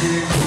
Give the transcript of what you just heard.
Walking